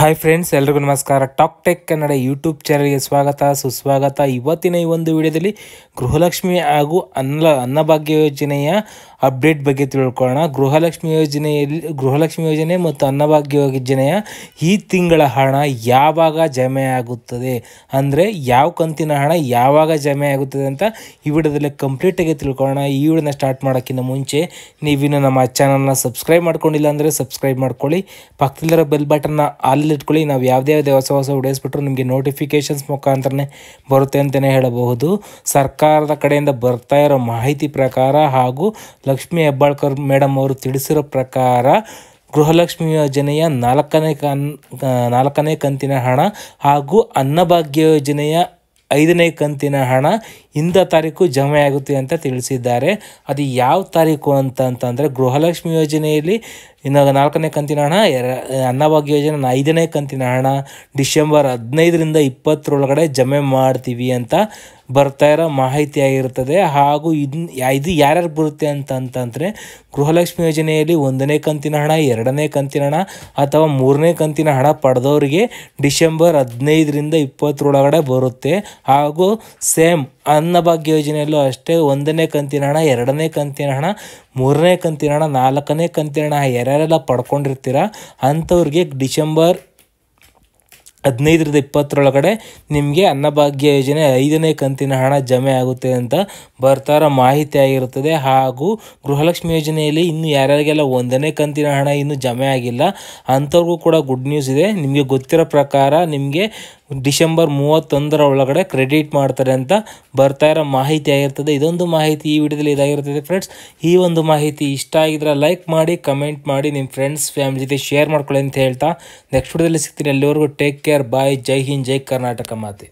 Hi friends ಎಲ್ರಿಗೂ ನಮಸ್ಕಾರ. Talk tech Kannada YouTube ಚಾನಲ್ಗೆ ಸ್ವಾಗತ. ಸುಸ್ವಾಗತ. ಇವತ್ತಿನ ಈ ಒಂದು ವಿಡಿಯೋದಲ್ಲಿ ಗೃಹಲಕ್ಷ್ಮಿ ಹಾಗೂ ಅನ್ನ ಅನ್ನಭಾಗ್ಯ ಯೋಜನೆಯ ಅಪ್ಡೇಟ್ ಬಗ್ಗೆ ತಿಳ್ಕೊಳ್ಳೋಣ. ಗೃಹಲಕ್ಷ್ಮಿ ಯೋಜನೆಯಲ್ಲಿ, ಗೃಹಲಕ್ಷ್ಮಿ ಯೋಜನೆ ಮತ್ತು ಅನ್ನಭಾಗ್ಯ ಯೋಜನೆಯ ಈ ತಿಂಗಳ ಹಣ ಯಾವಾಗ ಜಮೆ ಆಗುತ್ತದೆ? ಅಂದರೆ ಯಾವ ಕಂತಿನ ಹಣ ಯಾವಾಗ ಜಮೆ ಆಗುತ್ತದೆ ಅಂತ ಈ ವಿಡಿಯೋದಲ್ಲಿ ಕಂಪ್ಲೀಟಾಗಿ ತಿಳ್ಕೊಳ್ಳೋಣ. ಈ ವಿಡಿಯೋನ ಸ್ಟಾರ್ಟ್ ಮಾಡೋಕ್ಕಿಂತ ಮುಂಚೆ ನೀವಿನ್ನು ನಮ್ಮ ಚಾನಲ್ನ ಸಬ್ಸ್ಕ್ರೈಬ್ ಮಾಡ್ಕೊಂಡಿಲ್ಲ ಅಂದರೆ ಸಬ್ಸ್ಕ್ರೈಬ್ ಮಾಡ್ಕೊಳ್ಳಿ. ಪಕ್ಕದಲ್ಲಿರೋ ಬೆಲ್ ಬಟನ್ನ ಅಲ್ಲಿಟ್ಕೊಳ್ಳಿ ನಾವು ಯಾವುದೇ ಯಾವುದೇ ಹೊಸ ಹೊಸ ವಿಡಿಯೋಸ್ ಬಿಟ್ಟರು ನಿಮಗೆ ನೋಟಿಫಿಕೇಶನ್ಸ್ ಮುಖಾಂತರನೇ ಬರುತ್ತೆ ಅಂತಲೇ ಹೇಳಬಹುದು. ಸರ್ಕಾರದ ಕಡೆಯಿಂದ ಬರ್ತಾ ಇರೋ ಮಾಹಿತಿ ಪ್ರಕಾರ ಹಾಗೂ ಲಕ್ಷ್ಮೀ ಹೆಬ್ಬಾಳ್ಕರ್ ಮೇಡಮ್ ಅವರು ತಿಳಿಸಿರೋ ಪ್ರಕಾರ ಗೃಹಲಕ್ಷ್ಮಿ ಯೋಜನೆಯ ನಾಲ್ಕನೇ ಕನ್ ನಾಲ್ಕನೇ ಕಂತಿನ ಹಣ ಹಾಗೂ ಅನ್ನಭಾಗ್ಯ ಯೋಜನೆಯ ಐದನೇ ಕಂತಿನ ಹಣ ಇಂದ ತಾರೀಕು ಜಮೆ ಆಗುತ್ತೆ ಅಂತ ತಿಳಿಸಿದ್ದಾರೆ. ಅದು ಯಾವ ತಾರೀಕು ಅಂತ ಅಂತಂದರೆ ಗೃಹಲಕ್ಷ್ಮಿ ಯೋಜನೆಯಲ್ಲಿ ಇನ್ನು ನಾಲ್ಕನೇ ಕಂತಿನ ಹಣ, ಎರ ಅನ್ನಭಾಗ್ಯ ಯೋಜನೆ ಐದನೇ ಕಂತಿನ ಹಣ, ಡಿಸೆಂಬರ್ ಹದಿನೈದರಿಂದ ಇಪ್ಪತ್ತರೊಳಗಡೆ ಜಮೆ ಮಾಡ್ತೀವಿ ಅಂತ ಬರ್ತಾ ಇರೋ ಮಾಹಿತಿ ಆಗಿರ್ತದೆ. ಹಾಗೂ ಇದು ಇದು ಯಾರ್ಯಾರು ಬರುತ್ತೆ ಅಂತ ಅಂತಂದರೆ ಗೃಹಲಕ್ಷ್ಮಿ ಯೋಜನೆಯಲ್ಲಿ ಒಂದನೇ ಕಂತಿನ ಹಣ, ಎರಡನೇ ಕಂತಿನ ಹಣ ಅಥವಾ ಮೂರನೇ ಕಂತಿನ ಹಣ ಪಡೆದವರಿಗೆ ಡಿಸೆಂಬರ್ ಹದಿನೈದರಿಂದ ಇಪ್ಪತ್ತರೊಳಗಡೆ ಬರುತ್ತೆ. ಹಾಗೂ ಸೇಮ್ ಅನ್ನಭಾಗ್ಯ ಯೋಜನೆಯಲ್ಲೂ ಅಷ್ಟೇ ಒಂದನೇ ಕಂತಿನ ಹಣ, ಎರಡನೇ ಕಂತಿನ ಹಣ, ಮೂರನೇ ಕಂತಿನ ಹಣ, ನಾಲ್ಕನೇ ಕಂತಿನ ಹಣ, ಯಾರ್ಯಾರೆಲ್ಲ ಪಡ್ಕೊಂಡಿರ್ತೀರ, ಅಂಥವ್ರಿಗೆ ಡಿಸೆಂಬರ್ ಹದಿನೈದರಿಂದ ಇಪ್ಪತ್ತರೊಳಗಡೆ ನಿಮಗೆ ಅನ್ನಭಾಗ್ಯ ಯೋಜನೆ ಐದನೇ ಕಂತಿನ ಹಣ ಜಮೆ ಆಗುತ್ತೆ ಅಂತ ಬರ್ತಾರ ಮಾಹಿತಿ ಆಗಿರುತ್ತದೆ. ಹಾಗೂ ಗೃಹಲಕ್ಷ್ಮಿ ಯೋಜನೆಯಲ್ಲಿ ಇನ್ನು ಯಾರ್ಯಾರಿಗೆಲ್ಲ ಒಂದನೇ ಕಂತಿನ ಹಣ ಇನ್ನೂ ಜಮೆ ಆಗಿಲ್ಲ, ಅಂಥವ್ರಿಗೂ ಕೂಡ ಗುಡ್ ನ್ಯೂಸ್ ಇದೆ. ನಿಮಗೆ ಗೊತ್ತಿರೋ ಪ್ರಕಾರ ನಿಮಗೆ ಡಿಸೆಂಬರ್ ಮೂವತ್ತೊಂದರ ಒಳಗಡೆ ಕ್ರೆಡಿಟ್ ಮಾಡ್ತಾರೆ ಅಂತ ಬರ್ತಾ ಇರೋ ಮಾಹಿತಿ ಆಗಿರ್ತದೆ. ಇದೊಂದು ಮಾಹಿತಿ ಈ ವಿಡಿಯೋದಲ್ಲಿ ಇದಾಗಿರ್ತದೆ ಫ್ರೆಂಡ್ಸ್ ಈ ಒಂದು ಮಾಹಿತಿ ಇಷ್ಟ ಆಗಿದ್ರೆ ಲೈಕ್ ಮಾಡಿ ಕಮೆಂಟ್ ಮಾಡಿ ನಿಮ್ಮ ಫ್ರೆಂಡ್ಸ್ ಫ್ಯಾಮಿಲಿ ಜೊತೆ ಶೇರ್ ಮಾಡ್ಕೊಳ್ಳಿ ಅಂತ ಹೇಳ್ತಾ ನೆಕ್ಸ್ಟ್ ವಿಡಿಯೋದಲ್ಲಿ ಸಿಗ್ತೀನಿ. ಎಲ್ಲಿವರೆಗೂ ಟೇಕ್ ಕೇರ್ केयर बाय जय हिंद जय कर्नाटक माते